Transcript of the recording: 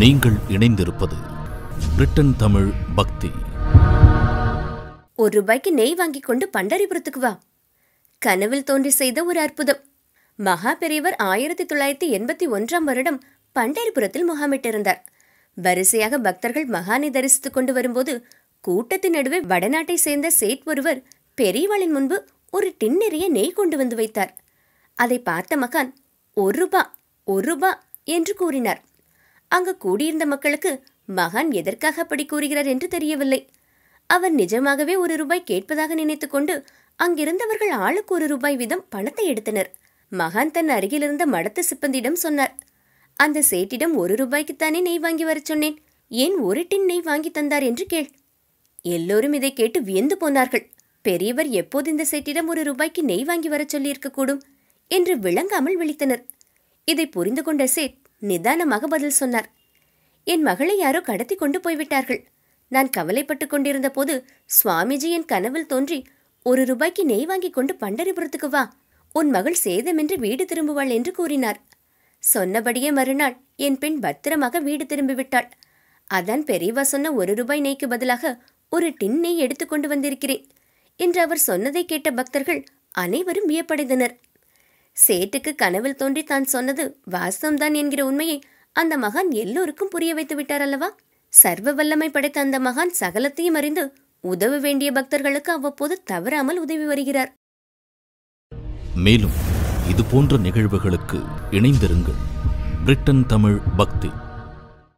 நீங்கள் இணைந்திருப்பது பிரிட்டன் தமிழ் பக்தி. ஒரு ரூபாய்க்கு நெய் வாங்கிக் கொண்டு பண்டரிபுரத்துக்கு வா. கனவில் தோன்றி செய்த ஒரு அற்புதம். மகா பெரியவர் ஆயிரத்தி தொள்ளாயிரத்தி எண்பத்தி ஒன்றாம் வருடம் பண்டரிபுரத்தில் முகாமிட்டிருந்தார். வரிசையாக பக்தர்கள் மகானை தரிசித்துக் கொண்டு வரும்போது கூட்டத்தின் நடுவே வடநாட்டை சேர்ந்த சேட் ஒருவர் பெரியவாளின் முன்பு ஒரு டின் நிறைய நெய் கொண்டு வந்து வைத்தார். அதை பார்த்த மகான் ஒரு ரூபா ஒரு ரூபா என்று கூறினார். அங்கு கூடியிருந்த மக்களுக்கு மகான் எதற்காக அப்படி கூறுகிறார் என்று தெரியவில்லை. அவர் நிஜமாகவே ஒரு ரூபாய் கேட்பதாக நினைத்துக்கொண்டு அங்கிருந்தவர்கள் ஆளுக்கு ஒரு ரூபாய் வீதம் பணத்தை எடுத்தனர். மகான் தன் அருகிலிருந்த மடத்து சிப்பந்தியிடம் சொன்னார் அந்த சேட்டிடம் ஒரு ரூபாய்க்குத்தானே நெய் வாங்கி வரச் சொன்னேன். ஏன் ஒரு டின் நெய் வாங்கி தந்தார் என்று கேள். எல்லோரும் இதை கேட்டு வியந்து போனார்கள். பெரியவர் எப்போது இந்த சேட்டிடம் ஒரு ரூபாய்க்கு நெய் வாங்கி வரச் சொல்லியிருக்கக்கூடும் என்று விளங்காமல் விழித்தனர். இதை புரிந்து கொண்ட சேட் நிதானமாக பதில் சொன்னார். என் மகளை யாரோ கடத்தி கொண்டு போய்விட்டார்கள். நான் கவலைப்பட்டுக் கொண்டிருந்த போது சுவாமிஜி என் கனவில் தோன்றி ஒரு ரூபாய்க்கு நெய் வாங்கிக் கொண்டு பண்டரிபுரத்துக்கு வா. உன் மகள் சேதமின்றி வீடு திரும்புவாள் என்று கூறினார். சொன்னபடியே மறுநாள் என் பெண் பத்திரமாக வீடு திரும்பிவிட்டாள். அதான் பெரியவா சொன்ன ஒரு ரூபாய் நெய்க்கு பதிலாக ஒரு டின் நெய் எடுத்துக்கொண்டு வந்திருக்கிறேன் என்று அவர் சொன்னதை கேட்ட பக்தர்கள் அனைவரும் வியப்படைந்தனர். சேட்டுக்கு கனவில் தோன்றி தான் சொன்னது வாஸ்தவம்தான் என்கிற உண்மையை அந்த மகான் எல்லோருக்கும் புரிய வைத்து விட்டார் அல்லவா? சர்வ வல்லமை படைத்த அந்த மகான் சகலத்தையும் அறிந்து உதவ வேண்டிய பக்தர்களுக்கு அவ்வப்போது தவறாமல் உதவி வருகிறார். மேலும் இது போன்ற நிகழ்வுகளுக்கு இணைந்திருங்கள். பிரிட்டன் தமிழ் பக்தி.